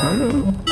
Mm-hmm.